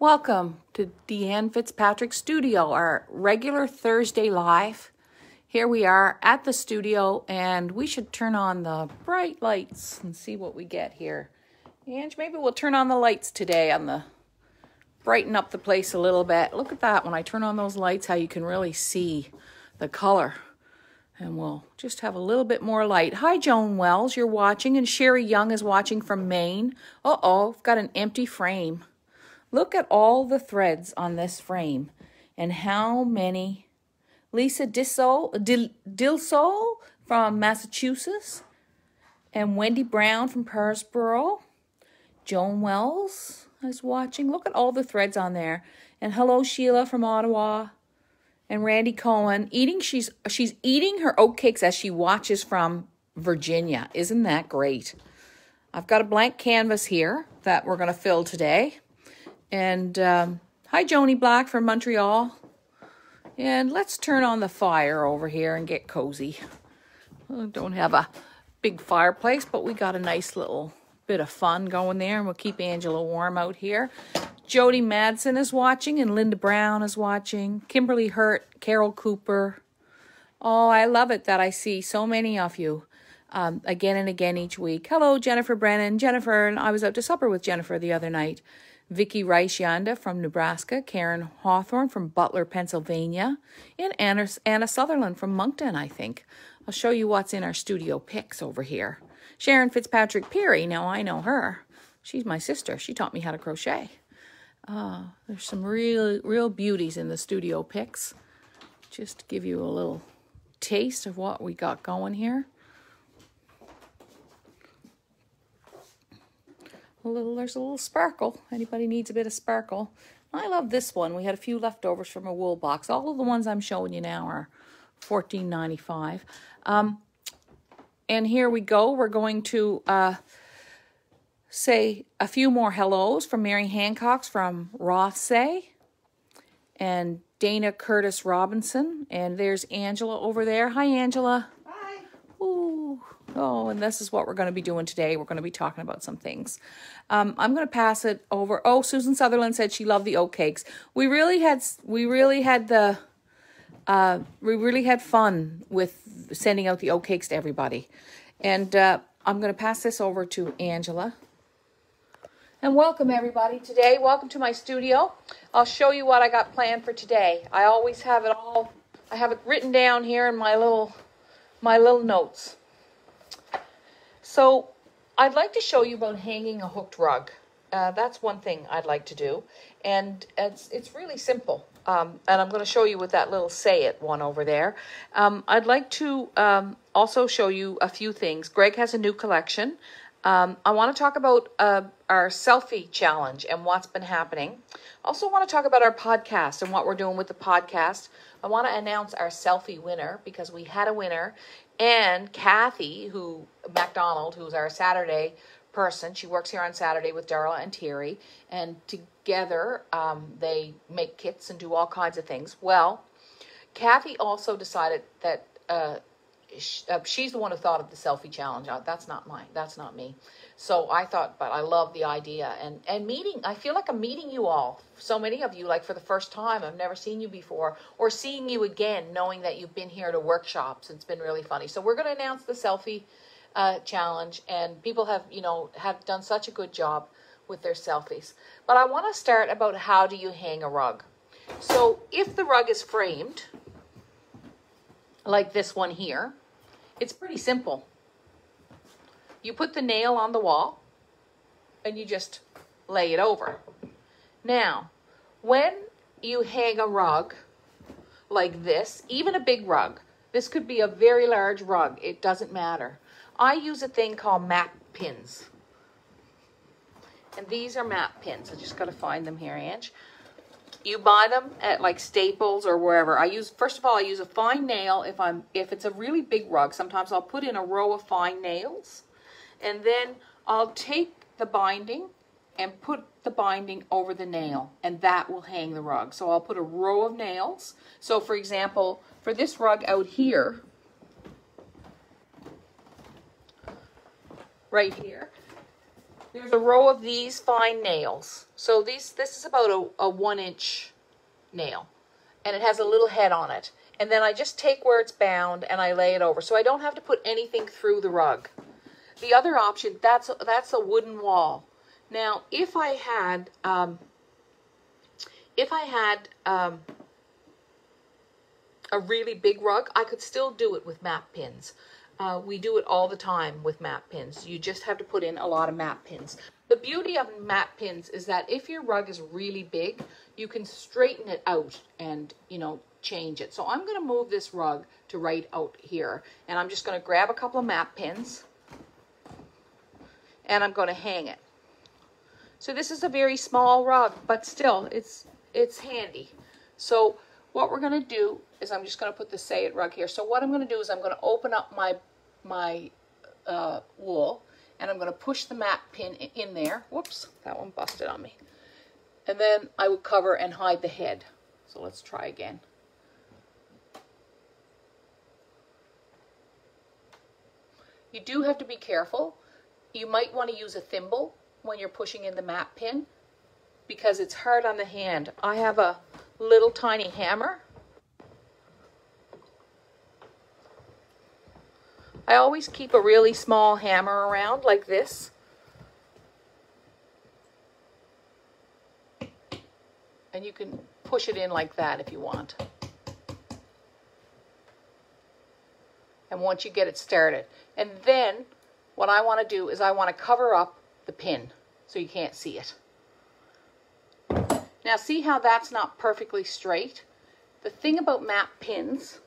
Welcome to Deanne Fitzpatrick Studio, our regular Thursday live. Here we are at the studio, and we should turn on the bright lights and see what we get here. And maybe we'll turn on the lights today on the brighten up the place a little bit. Look at that when I turn on those lights, how you can really see the color. And we'll just have a little bit more light. Hi, Joan Wells, you're watching, and Sherry Young is watching from Maine. Uh oh, I've got an empty frame. Look at all the threads on this frame and how many. Lisa Dilsol from Massachusetts and Wendy Brown from Parrsboro. Joan Wells is watching. Look at all the threads on there. And hello Sheila from Ottawa. And Randy Cohen eating she's she's eating her oatcakes as she watches from Virginia. Isn't that great? I've got a blank canvas here that we're going to fill today. And um, hi, Joni Black from Montreal. And let's turn on the fire over here and get cozy. We don't have a big fireplace, but we got a nice little bit of fun going there, and we'll keep Angela warm out here. Jody Madsen is watching, and Linda Brown is watching. Kimberly Hurt, Carol Cooper. Oh, I love it that I see so many of you um, again and again each week. Hello, Jennifer Brennan. Jennifer, and I was out to supper with Jennifer the other night. Vicki Rice Yanda from Nebraska, Karen Hawthorne from Butler, Pennsylvania, and Anna, Anna Sutherland from Moncton, I think. I'll show you what's in our studio pics over here. Sharon Fitzpatrick Peary, now I know her. She's my sister. She taught me how to crochet. Uh, there's some real, real beauties in the studio pics. Just give you a little taste of what we got going here. A little there's a little sparkle. Anybody needs a bit of sparkle? I love this one. We had a few leftovers from a wool box. All of the ones i'm showing you now are 14.95 um, and here we go. We're going to uh, say a few more hellos from mary hancock's from rothesay and dana curtis robinson. And there's angela over there. Hi angela. Hi. Ooh. Oh, and this is what we're going to be doing today. We're going to be talking about some things. Um, I'm going to pass it over. Oh, Susan Sutherland said she loved the oat cakes. We really had we really had the uh, we really had fun with sending out the oat cakes to everybody. And uh, I'm going to pass this over to Angela. And welcome everybody today. Welcome to my studio. I'll show you what I got planned for today. I always have it all. I have it written down here in my little my little notes. So I'd like to show you about hanging a hooked rug. Uh, that's one thing I'd like to do. And it's, it's really simple. Um, and I'm going to show you with that little say it one over there. Um, I'd like to um, also show you a few things. Greg has a new collection. Um, I want to talk about uh, our selfie challenge and what's been happening. Also want to talk about our podcast and what we're doing with the podcast. I want to announce our selfie winner because we had a winner and Kathy, who MacDonald, who's our Saturday person, she works here on Saturday with Darla and Terry, and together um, they make kits and do all kinds of things. Well, Kathy also decided that uh, uh, she's the one who thought of the selfie challenge. Uh, that's not mine. That's not me. So I thought, but I love the idea and and meeting. I feel like I'm meeting you all. So many of you, like for the first time. I've never seen you before, or seeing you again, knowing that you've been here to workshops. It's been really funny. So we're going to announce the selfie uh, challenge, and people have you know have done such a good job with their selfies. But I want to start about how do you hang a rug. So if the rug is framed, like this one here, it's pretty simple. You put the nail on the wall and you just lay it over. Now, when you hang a rug like this, even a big rug, this could be a very large rug, it doesn't matter. I use a thing called map pins. And these are map pins. I just got to find them here, Ange. You buy them at like Staples or wherever. I use first of all I use a fine nail if I'm if it's a really big rug. Sometimes I'll put in a row of fine nails, and then I'll take the binding and put the binding over the nail, and that will hang the rug. So I'll put a row of nails. So for example, for this rug out here, right here, there's a row of these fine nails. So these this is about a, a one inch nail and it has a little head on it. And then I just take where it's bound and I lay it over. So I don't have to put anything through the rug. The other option, that's, that's a wooden wall. Now, if I had, um, if I had um, a really big rug, I could still do it with map pins. Uh, we do it all the time with map pins. You just have to put in a lot of map pins. The beauty of map pins is that if your rug is really big, you can straighten it out and, you know, change it. So I'm going to move this rug to right out here. And I'm just going to grab a couple of map pins and I'm going to hang it. So this is a very small rug, but still it's it's handy. So what we're going to do is I'm just going to put the Say It rug here. So what I'm going to do is I'm going to open up my my uh, wool and I'm going to push the map pin in there. Whoops, that one busted on me. And then I would cover and hide the head. So let's try again. You do have to be careful. You might want to use a thimble when you're pushing in the map pin because it's hard on the hand. I have a little tiny hammer. I always keep a really small hammer around like this. And you can push it in like that if you want. and once you get it started. And then what I want to do is I want to cover up the pin so you can't see it. Now see how that's not perfectly straight? The thing about map pins,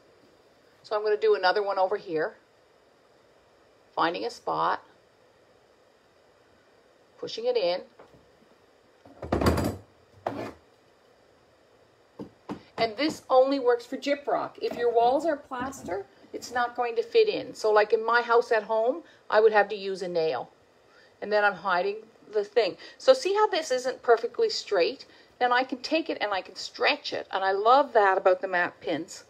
so I'm going to do another one over here, finding a spot, pushing it in, and this only works for gyprock. If your walls are plaster, it's not going to fit in. So like in my house at home, I would have to use a nail. And then I'm hiding the thing. So see how this isn't perfectly straight? Then I can take it and I can stretch it. And I love that about the map pins.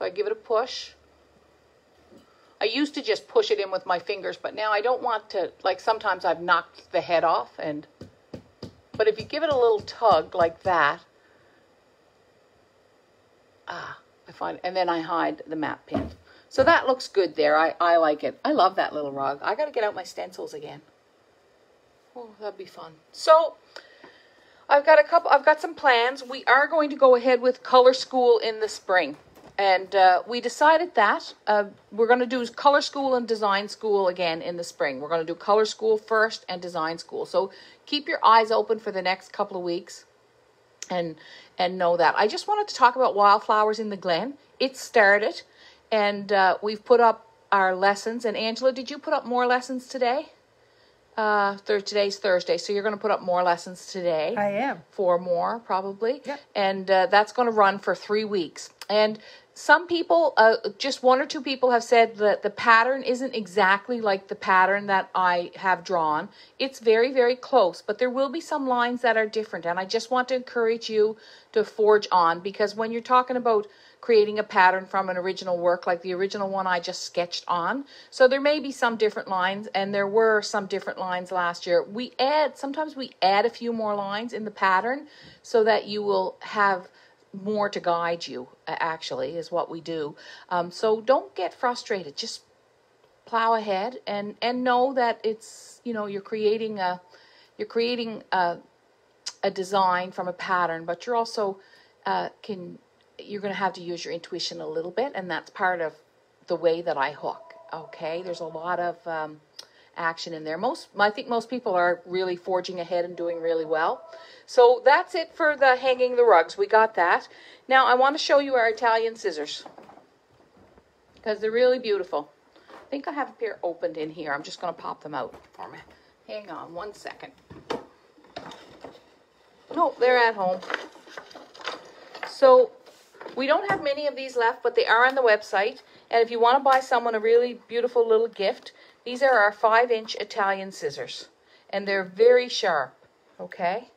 So I give it a push. I used to just push it in with my fingers, but now I don't want to, like sometimes I've knocked the head off and but if you give it a little tug like that, ah, I find, and then I hide the map pin. So that looks good there. I, I like it. I love that little rug. I got to get out my stencils again. Oh, that'd be fun. So I've got a couple, I've got some plans. We are going to go ahead with color school in the spring. And uh, we decided that uh, we're going to do color school and design school again in the spring. We're going to do color school first and design school. So keep your eyes open for the next couple of weeks and and know that. I just wanted to talk about wildflowers in the Glen. It started and uh, we've put up our lessons. And Angela, did you put up more lessons today? Uh, th- today's Thursday, so you're going to put up more lessons today. I am. Four more, probably. Yep. And uh, that's going to run for three weeks. And some people, uh, just one or two people have said that the pattern isn't exactly like the pattern that I have drawn. It's very, very close, but there will be some lines that are different. And I just want to encourage you to forge on because when you're talking about creating a pattern from an original work like the original one I just sketched on. So there may be some different lines and there were some different lines last year. We add, sometimes we add a few more lines in the pattern so that you will have more to guide you actually is what we do. Um, so don't get frustrated. Just plow ahead and and know that it's you know you're creating a you're creating a, a design from a pattern but you're also uh, can you're going to have to use your intuition a little bit and that's part of the way that i hook okay? There's a lot of um, action in there most i think most people are really forging ahead and doing really well so that's it for the hanging the rugs. We got that. Now I want to show you our Italian scissors because they're really beautiful. I think I have a pair opened in here. I'm just going to pop them out for me. Hang on one second. No, they're at home. So we don't have many of these left, but they are on the website. And if you want to buy someone a really beautiful little gift, these are our 5-inch Italian scissors. And they're very sharp, okay?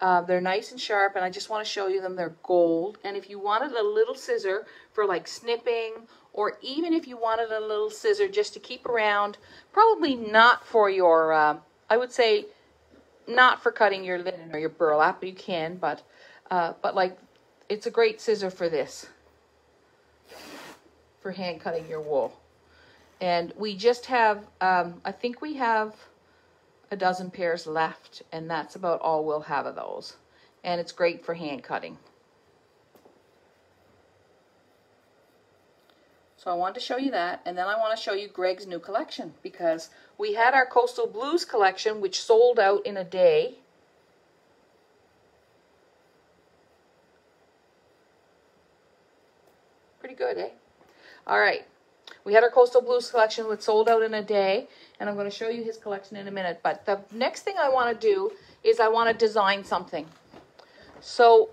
Uh, they're nice and sharp, and I just want to show you them. They're gold. And if you wanted a little scissor for like snipping, or even if you wanted a little scissor just to keep around, probably not for your, uh, I would say, not for cutting your linen or your burlap. You can, but, uh, but like, it's a great scissor for this, for hand cutting your wool. And we just have, um, I think we have a dozen pairs left, and that's about all we'll have of those. And it's great for hand cutting. So I wanted to show you that, and then I want to show you Greg's new collection, because we had our Coastal Blues collection, which sold out in a day. Pretty good, eh? All right. We had our Coastal Blues collection, which sold out in a day and I'm going to show you his collection in a minute. But the next thing I want to do is I want to design something. So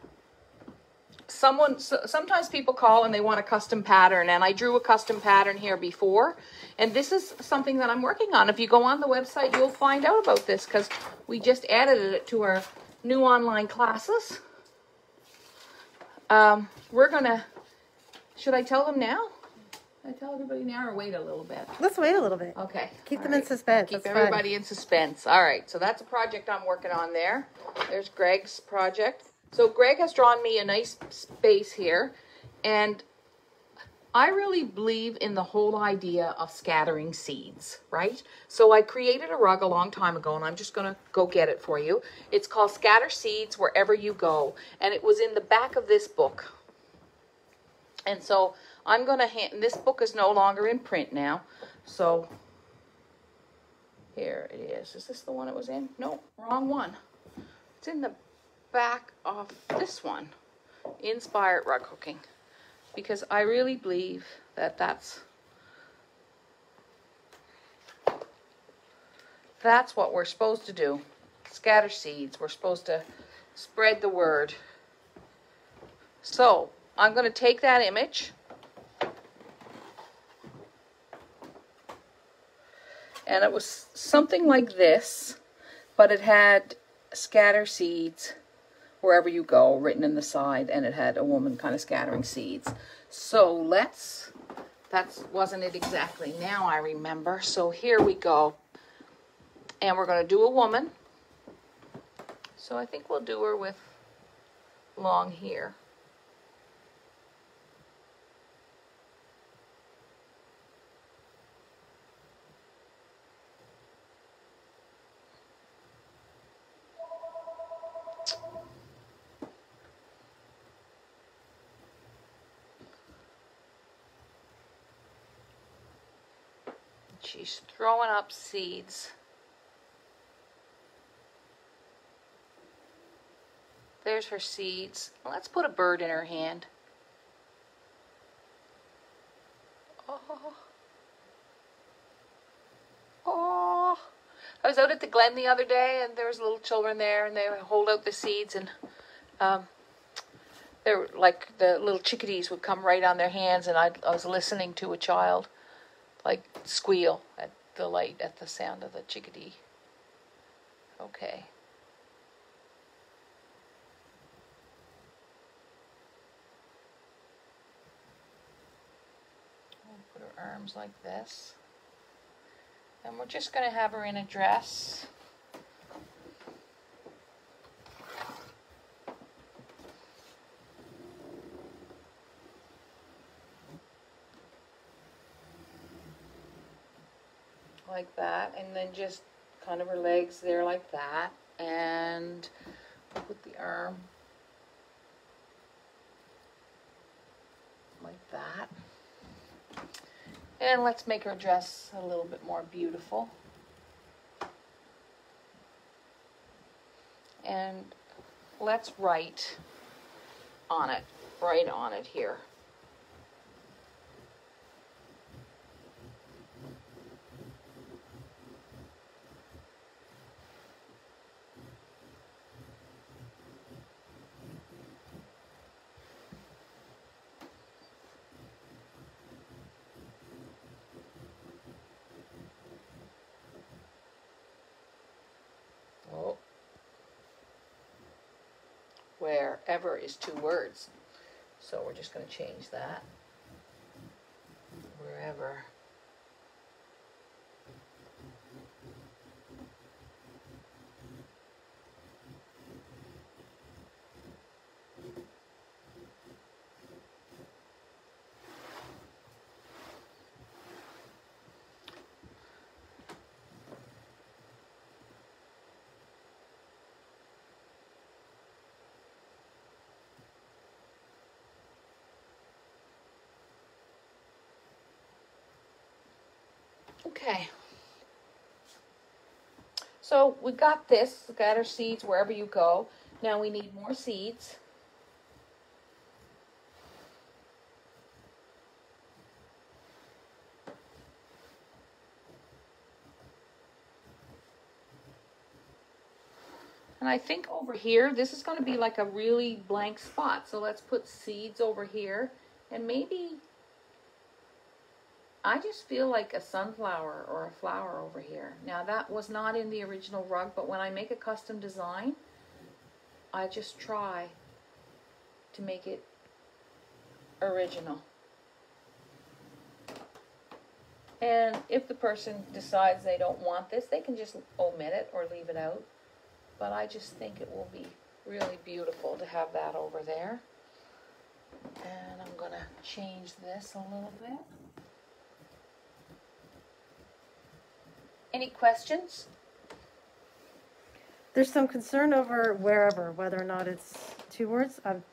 someone so, sometimes people call and they want a custom pattern and I drew a custom pattern here before and this is something that I'm working on. If you go on the website you'll find out about this because we just added it to our new online classes. Um, we're gonna should I tell them now? I tell everybody now or wait a little bit? Let's wait a little bit. Okay. Keep them in suspense. Keep That's everybody fun. in suspense. All right. So that's a project I'm working on there. There's Greg's project. So Greg has drawn me a nice space here. And I really believe in the whole idea of scattering seeds, right? So I created a rug a long time ago, and I'm just going to go get it for you. It's called Scatter Seeds Wherever You Go, and it was in the back of this book. And so I'm going to hand, this book is no longer in print now. So here it is. Is this the one it was in? No, wrong one. It's in the back of this one, Inspired Rug Hooking. Because I really believe that that's, that's what we're supposed to do. Scatter seeds. We're supposed to spread the word. So I'm going to take that image and it was something like this, but it had scatter seeds wherever you go written in the side, and it had a woman kind of scattering seeds. So let's, that wasn't it exactly. Now I remember. So here we go. And we're going to do a woman. So I think we'll do her with long hair. She's throwing up seeds. There's her seeds. Let's put a bird in her hand. Oh. Oh. I was out at the Glen the other day and there was little children there and they hold out the seeds and um, they were like the little chickadees would come right on their hands and I, I was listening to a child like squeal at the light at the sound of the chickadee. Okay. We'll put her arms like this. And we're just going to have her in a dress. Like that and then just kind of her legs there like that and put the arm like that. And let's make her dress a little bit more beautiful. And let's write on it write on it here wherever is two words. So we're just going to change that. Wherever. Okay. So we got this, we got our seeds wherever you go. Now we need more seeds. And I think over here, this is going to be like a really blank spot. So let's put seeds over here. And maybe I just feel like a sunflower or a flower over here. Now that was not in the original rug, but when I make a custom design, I just try to make it original. And if the person decides they don't want this, they can just omit it or leave it out. But I just think it will be really beautiful to have that over there. And I'm going to change this a little bit. Any questions? There's some concern over wherever, whether or not it's two words. Um,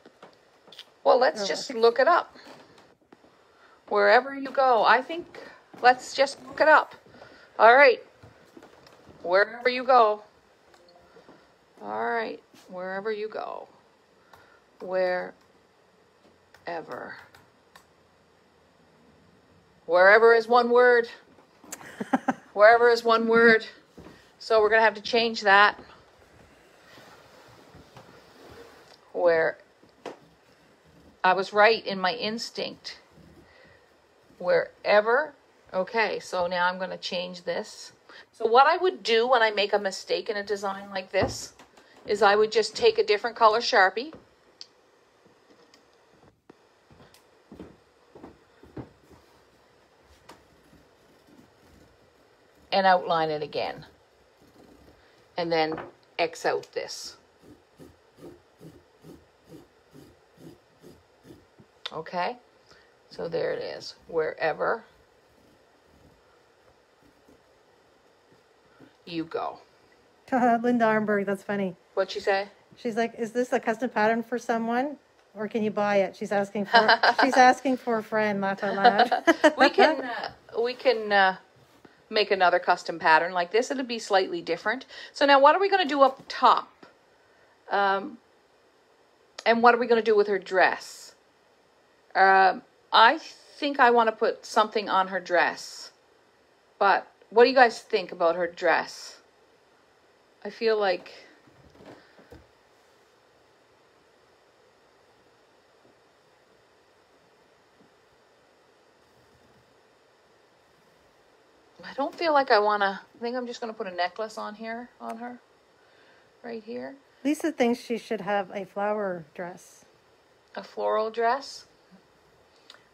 Well, let's just look it up. Wherever you go, I think, let's just look it up. All right. Wherever you go. All right. Wherever you go. Wherever. Wherever is one word. Wherever is one word. So we're going to have to change that. Where I was right in my instinct. Wherever. Okay, so now I'm going to change this. So, what I would do when I make a mistake in a design like this is I would just take a different color Sharpie. And outline it again. And then X out this. Okay? So there it is. Wherever you go. Linda Arnberg, that's funny. What'd she say? She's like, "Is this a custom pattern for someone, or can you buy it?" She's asking for. she's asking for a friend. Laugh out loud. we can uh, we can uh, make another custom pattern like this. It'll be slightly different. So now, what are we going to do up top? Um, and what are we going to do with her dress? Um, I think I want to put something on her dress. But what do you guys think about her dress? I feel like. I don't feel like I want to. I think I'm just going to put a necklace on here, on her, right here. Lisa thinks she should have a flower dress. A floral dress.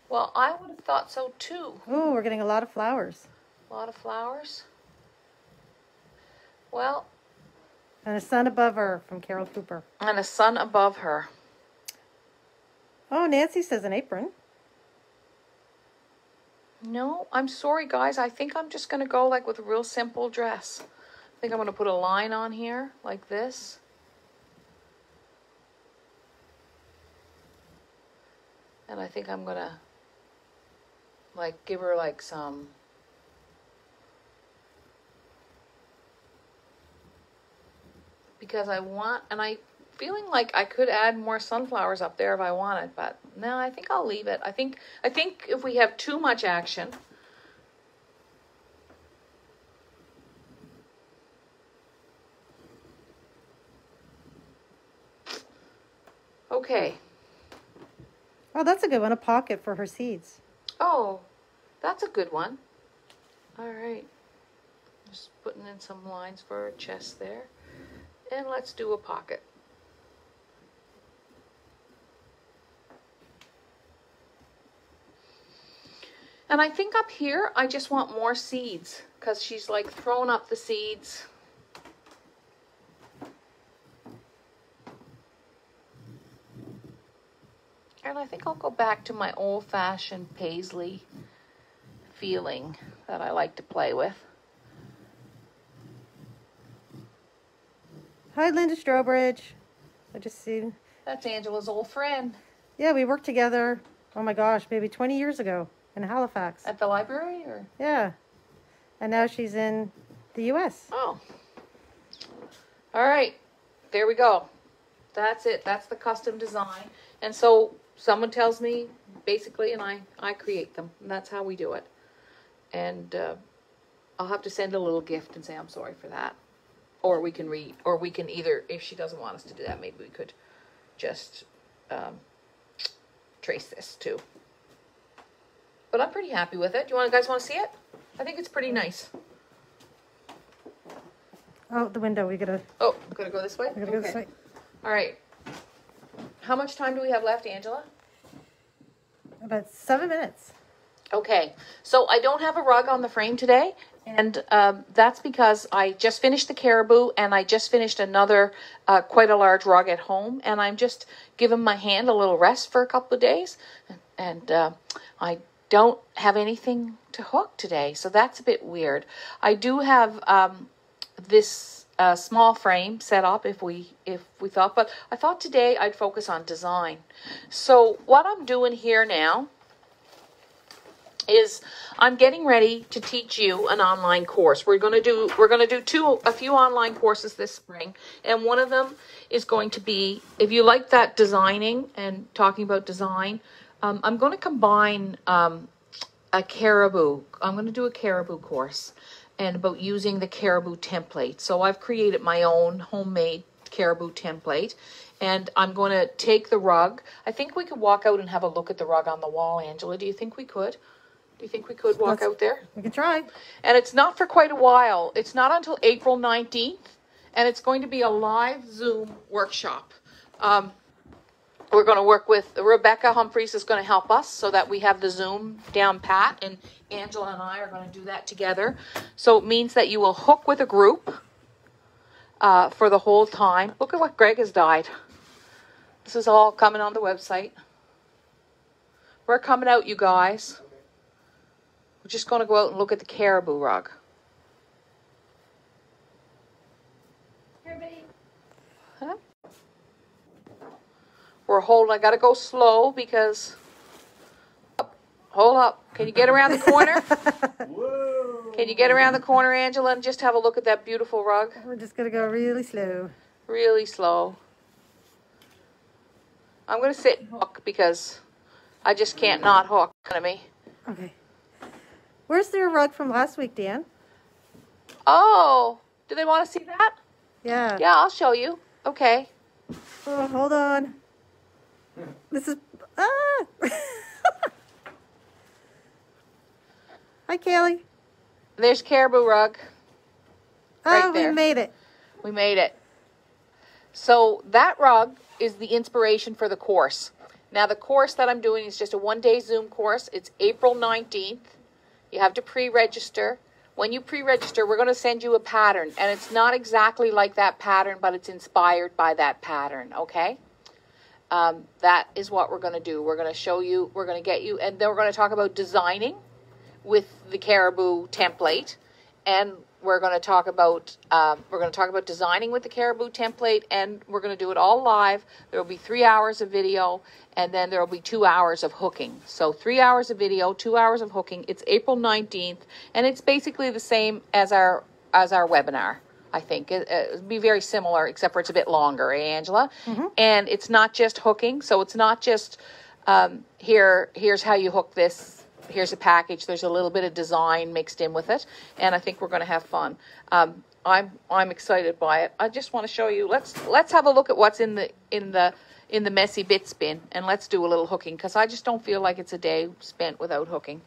Well, I would have thought so too. Oh, we're getting a lot of flowers A lot of flowers. Well, and a sun above her from Carol Cooper. and a sun above her. Oh, Nancy says an apron. No, I'm sorry, guys. I think I'm just going to go like with a real simple dress. I think I'm going to put a line on here like this. And I think I'm going to like give her like some because I want and I feeling like I could add more sunflowers up there if I wanted, but no, I think I'll leave it. I think I think if we have too much action, Okay. Oh, that's a good one. A pocket for her seeds. Oh, that's a good one. All right. Just putting in some lines for her chest there. And let's do a pocket. And I think up here, I just want more seeds because she's like throwing up the seeds. And I think I'll go back to my old fashioned paisley feeling that I like to play with. Hi, Linda Strobridge. I just see. That's Angela's old friend Yeah, we worked together. Oh my gosh, maybe 20 years ago in Halifax. at the library or Yeah. And now she's in the U.S. Oh. All right. There we go. That's it. That's the custom design. And so someone tells me basically and I I create them. And that's how we do it. And uh, I'll have to send a little gift and say I'm sorry for that. Or we can read or we can either if she doesn't want us to do that maybe we could just um, trace this too. But I'm pretty happy with it. Do you want guys want to see it? I think it's pretty nice. Oh, the window. We gotta, Oh, I'm gonna go this way? we gotta go this way. All right. How much time do we have left, Angela? About seven minutes. Okay, so I don't have a rug on the frame today, and um, that's because I just finished the caribou and I just finished another uh, quite a large rug at home, and I'm just giving my hand a little rest for a couple of days, and uh, I don't have anything to hook today, so that's a bit weird. I do have um, this uh, small frame set up if we if we thought, but I thought today I'd focus on design. So what I'm doing here now is I'm getting ready to teach you an online course. We're going to do we're going to do two a few online courses this spring, and one of them is going to be if you like that designing and talking about design. Um, I'm going to combine um, a caribou. I'm going to do a caribou course and about using the caribou template. So I've created my own homemade caribou template and I'm going to take the rug. I think we could walk out and have a look at the rug on the wall, Angela. Do you think we could? Do you think we could walk Let's- out there? We can try. And it's not for quite a while. It's not until April 19th, and it's going to be a live Zoom workshop. Um, we're going to work with Rebecca Humphreys is going to help us so that we have the Zoom down pat, and Angela and I are going to do that together. So it means that you will hook with a group uh, for the whole time. Look at what Greg has dyed. This is all coming on the website. We're coming out, you guys. We're just going to go out and look at the caribou rug. We're holding. I got to go slow because. Hold up. Can you get around the corner? Can you get around the corner, Angela, and just have a look at that beautiful rug? We're just gonna go really slow. Really slow. I'm going to sit and hook because I just can't not hook. Me. Okay. Where's their rug from last week, Dan? Oh, do they want to see that? Yeah. Yeah, I'll show you. Okay. Oh, hold on. This is ah. Hi, Kaylee. There's caribou rug. Right oh, there. we made it. We made it. So that rug is the inspiration for the course. Now the course that I'm doing is just a one-day Zoom course. It's April 19th. You have to pre-register. When you pre-register, we're going to send you a pattern, and it's not exactly like that pattern, but it's inspired by that pattern. Okay. Um, that is what we're going to do. We're going to show you. We're going to get you, and then we're going to talk about designing with the caribou template, and we're going to talk about um, we're going to talk about designing with the caribou template, and we're going to do it all live. There will be three hours of video, and then there will be two hours of hooking. So three hours of video, two hours of hooking. It's April nineteenth, and it's basically the same as our as our webinar. I think it, it'd be very similar, except for it's a bit longer, eh, Angela? And it's not just hooking, so it's not just um, here. Here's how you hook this here's a package. There's a little bit of design mixed in with it, and I think we're going to have fun. Um, I'm I'm excited by it. I just want to show you. Let's let's have a look at what's in the in the in the messy bits bin, and let's do a little hooking because I just don't feel like it's a day spent without hooking.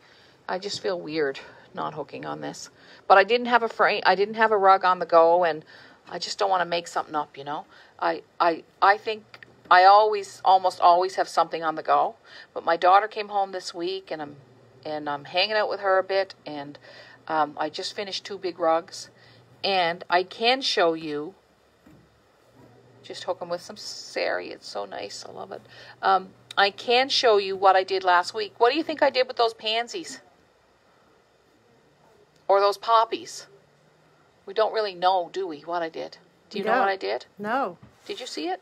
I just feel weird not hooking on this. But I didn't have a frame. I didn't have a rug on the go, and I just don't want to make something up. You know, I I I think I always almost always have something on the go. But my daughter came home this week, and I'm and I'm hanging out with her a bit. And um, I just finished two big rugs, and I can show you. Just hook them with some sari. It's so nice. I love it. Um, I can show you what I did last week. What do you think I did with those pansies? Or those poppies? We don't really know, do we, what I did? Do you know what I did? No. Did you see it?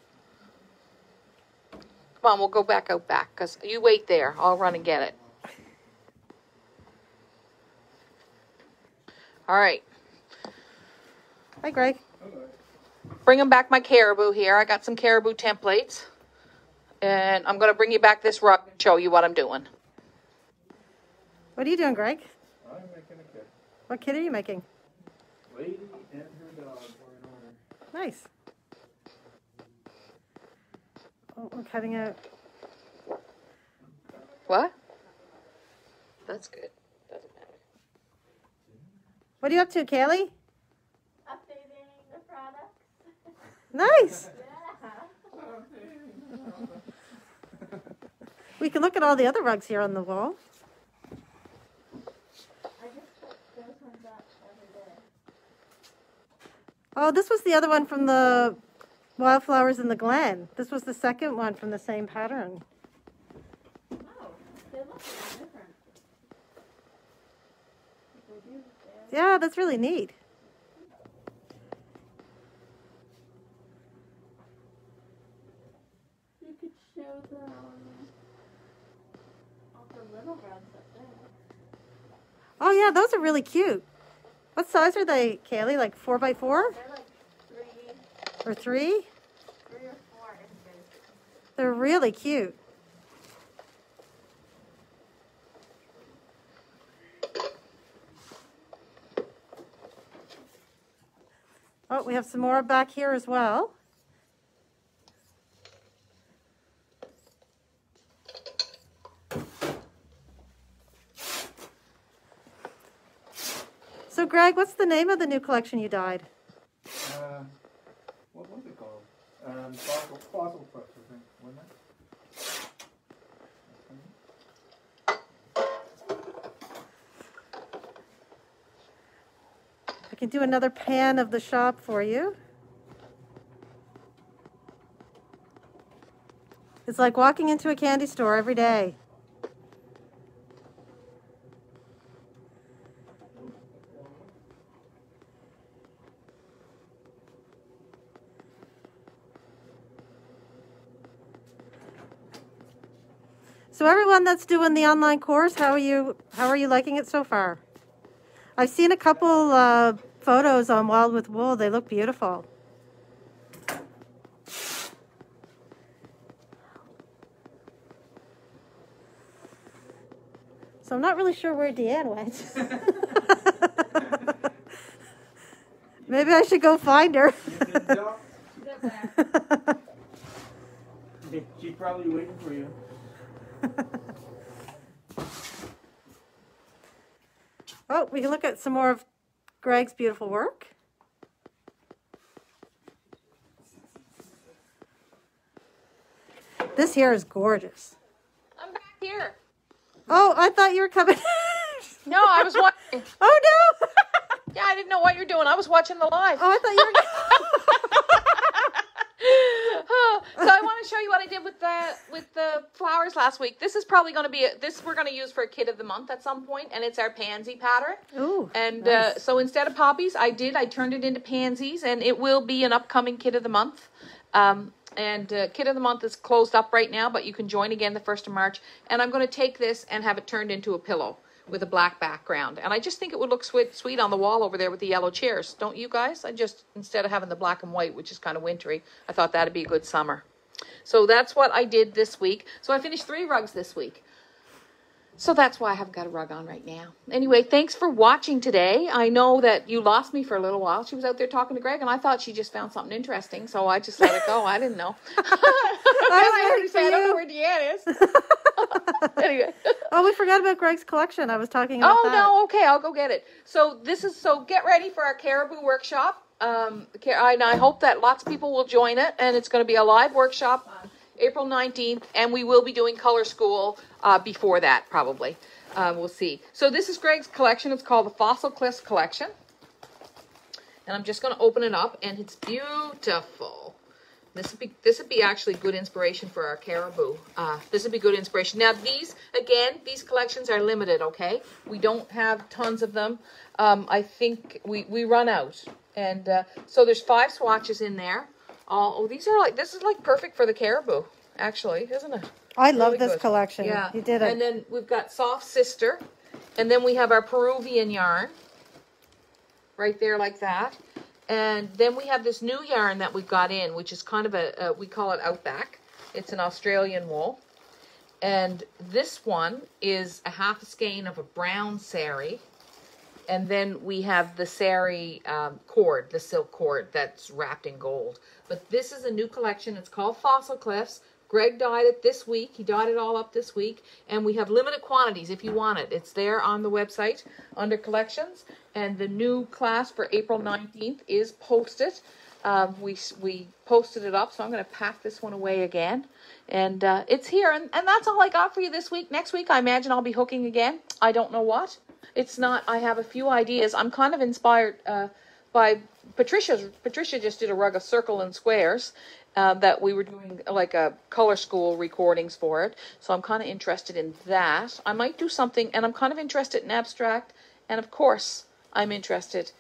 Come on, we'll go back out back because you wait there. I'll run and get it. All right, Hi, Greg. Hello. Bring bringing back my caribou here. I got some caribou templates, and I'm going to bring you back this rug and show you what I'm doing. What are you doing, Greg? I'm making a kit. What kit are you making? Lady and her dog were in order. Nice. Oh, we're cutting out. What? That's good. Doesn't matter. What are you up to, Kaylee? updating the products. Nice. Yeah. We can look at all the other rugs here on the wall. I just put those ones up every day. Oh, this was the other one from the Wildflowers in the Glen. This was the second one from the same pattern. Oh, they look different. They do, they're- Yeah, that's really neat. You could show the, um, all the little rugs up there. Oh, yeah, those are really cute. What size are they, Kaylee? Like four by four They're like three, or three? three or four inches. They're really cute. Oh, we have some more back here as well. So, Greg, what's the name of the new collection you dyed? Can do another pan of the shop for you. It's like walking into a candy store every day. So everyone that's doing the online course, how are you how are you liking it so far? I've seen a couple uh, photos on Wild with Wool. They look beautiful. So I'm not really sure where Deanne went. Maybe I should go find her. She's probably waiting for you. oh, we can look at some more of Greg's beautiful work. This here is gorgeous. I'm back here. Oh, I thought you were coming. No, I was watching. oh no! Yeah, I didn't know what you're doing. I was watching the live. Oh, I thought you were. So I want to show you what I did with the with the flowers last week. This is probably going to be a, this we're going to use for a kit of the month at some point, and it's our pansy pattern. Ooh, And uh, so instead of poppies, I did I turned it into pansies, and it will be an upcoming kit of the month. Um, and uh, kit of the month is closed up right now, but you can join again the first of March. And I'm going to take this and have it turned into a pillow with a black background. And I just think it would look sweet, sweet on the wall over there with the yellow chairs, don't you guys? I just instead of having the black and white, which is kind of wintry, I thought that'd be a good summer. So that's what I did this week. So I finished three rugs this week. So that's why I haven't got a rug on right now. Anyway, thanks for watching today. I know that you lost me for a little while. She was out there talking to Greg, and I thought she just found something interesting, so I just let it go. I didn't know. I, waiting for I don't know where Deanne is. anyway. oh, we forgot about Greg's collection. I was talking about Oh that. no, okay, I'll go get it. So this is so get ready for our caribou workshop. Um, and I hope that lots of people will join it, and it's going to be a live workshop April nineteenth, and we will be doing color school uh, before that probably. Uh, we'll see. So this is Greg's collection. It's called the Fossil Cliffs Collection. And I'm just going to open it up, and it's beautiful. This would be this would be actually good inspiration for our caribou. Uh, this would be good inspiration. Now these again, these collections are limited. Okay, we don't have tons of them. Um, I think we we run out, and uh, so there's five swatches in there. Oh, oh, these are like this is like perfect for the caribou, actually, isn't it? I love Really this good. collection. Yeah, You did it. And then we've got soft sister, and then we have our Peruvian yarn, right there like that. And then we have this new yarn that we got in, which is kind of a, a we call it Outback. It's an Australian wool. And this one is a half a skein of a brown sari. And then we have the sari um, cord, the silk cord that's wrapped in gold. But this is a new collection. It's called Fossil Cliffs. Greg dyed it this week. He dyed it all up this week. And we have limited quantities if you want it. It's there on the website under collections. And the new class for April 19th is posted. Um, we, we posted it up, so I'm going to pack this one away again. And uh, it's here. And, and that's all I got for you this week. Next week, I imagine I'll be hooking again. I don't know what. It's not, I have a few ideas. I'm kind of inspired uh, by Patricia's. Patricia just did a rug of circle and squares uh, that we were doing like a color school recordings for it. So I'm kind of interested in that. I might do something, and I'm kind of interested in abstract. And of course, I'm interested.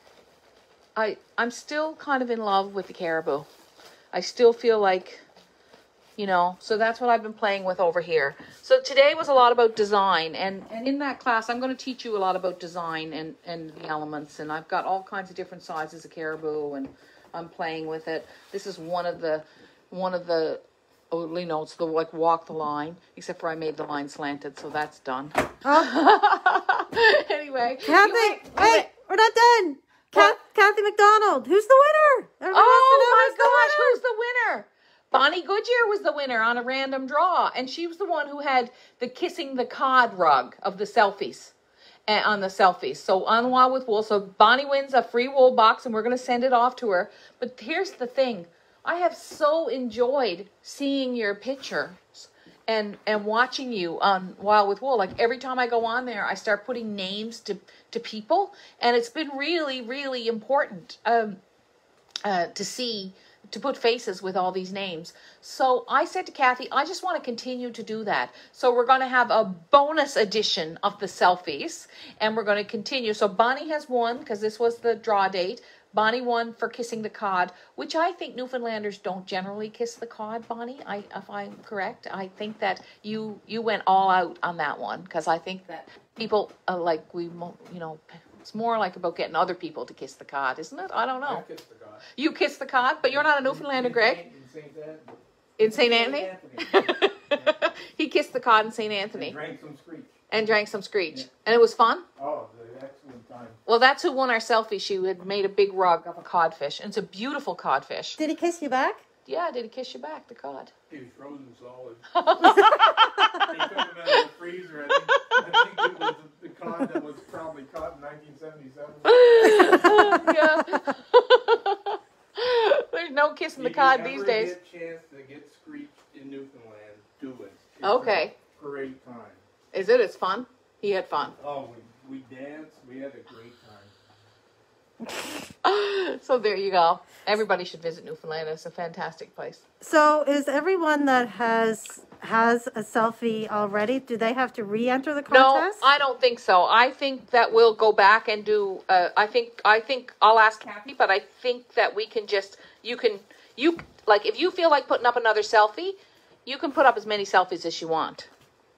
I I'm still kind of in love with the caribou. I still feel like, you know, so that's what I've been playing with over here. So today was a lot about design, and, and in that class, I'm going to teach you a lot about design and, and the elements, and I've got all kinds of different sizes of caribou, and I'm playing with it. This is one of the, one of the, oh, you know, it's the like walk the line, except for I made the line slanted, so that's done. anyway, you Kathy, wait- wait, wait. we're not done. Kath, Kathy McDonald, who's the winner? Everyone wants to oh know Oh my who's the gosh, winner. who's the winner? Bonnie Goodyear was the winner on a random draw, and she was the one who had the kissing the cod rug of the selfies. uh, On the selfies. So on Wild with Wool. So Bonnie wins a free wool box and we're going to send it off to her. But here's the thing I have so enjoyed seeing your pictures and and watching you on Wild with Wool. Like every time I go on there, I start putting names to to people, and it's been really really important um, uh, to see to put faces with all these names. So I said to Kathy, I just want to continue to do that. So we're going to have a bonus edition of the selfies, and we're going to continue. So Bonnie has won because this was the draw date. Bonnie won for kissing the cod, which I think Newfoundlanders don't generally kiss the cod. Bonnie, I, if I'm correct, I think that you you went all out on that one because I think that people uh, like we, you know, it's more like about getting other people to kiss the cod, isn't it? I don't know. I kissed the guy. You kiss the cod, but you're not a Newfoundlander, Greg. In St. Anthony. In St. Anthony? Anthony. he kissed the cod in St. And Anthony drank some screech. and drank some screech. Yeah. And it was fun. Oh, the excellent time. Well, that's who won our selfie. She had made a big rug of a codfish. And it's a beautiful codfish. Did he kiss you back? Yeah, did he kiss you back, the cod? He was frozen solid. they took him out of the freezer. I think, I think it was the cod that was probably caught in 1977. yeah. There's no kissing the cod you these days. Get a chance to get screeched in Newfoundland, do it. It's Okay. great time. Is it? It's fun. He had fun. Oh, we, we danced. We had a great time. So there you go. Everybody should visit Newfoundland. It's a fantastic place. So is everyone that has has a selfie already? Do they have to re-enter the contest? No. I don't think so. I think that we'll go back and do. Uh, I think. I think I'll ask Kathy, but I think that we can just. You can. You like if you feel like putting up another selfie, you can put up as many selfies as you want.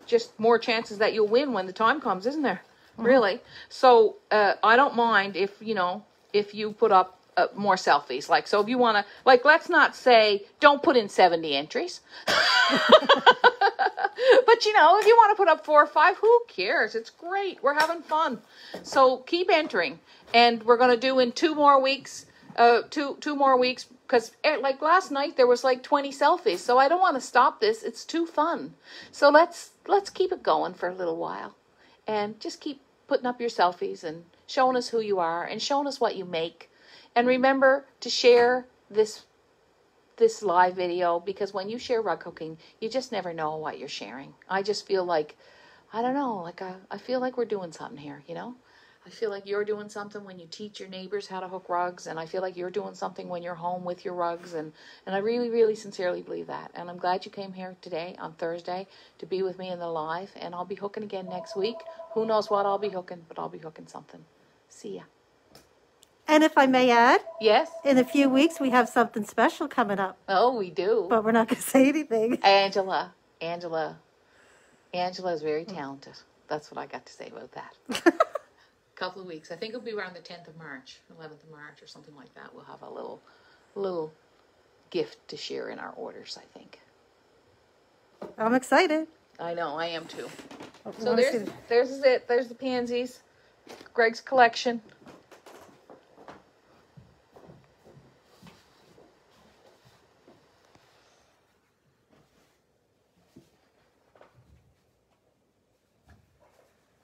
Just more chances that you'll win when the time comes, isn't there? Really. So uh, I don't mind if you know if you put up. Uh, more selfies like so if you want to like let's not say don't put in 70 entries but you know, if you want to put up four or five, who cares? It's great. We're having fun. So keep entering, and we're gonna do in two more weeks. Uh, two two more weeks because like last night there was like 20 selfies so i don't want to stop this it's too fun so let's let's keep it going for a little while and just keep putting up your selfies and showing us who you are and showing us what you make and remember to share this this live video because when you share rug hooking, you just never know what you're sharing. I just feel like I don't know, like I, I feel like we're doing something here, you know? I feel like you're doing something when you teach your neighbors how to hook rugs, and I feel like you're doing something when you're home with your rugs, and, and I really, really sincerely believe that. And I'm glad you came here today on Thursday to be with me in the live, and I'll be hooking again next week. Who knows what I'll be hooking, but I'll be hooking something. See ya. And if I may add, Yes? in a few weeks we have something special coming up, Oh, we do. but we're not going to say anything. Angela, Angela, Angela is very mm. talented. That's what I got to say about that. A Couple of weeks. I think it'll be around the 10th of March, 11th of March, or something like that. We'll have a little, little gift to share in our orders. I think. I'm excited. I know. I am too. I So there's, there's it. There's the pansies. Greg's collection.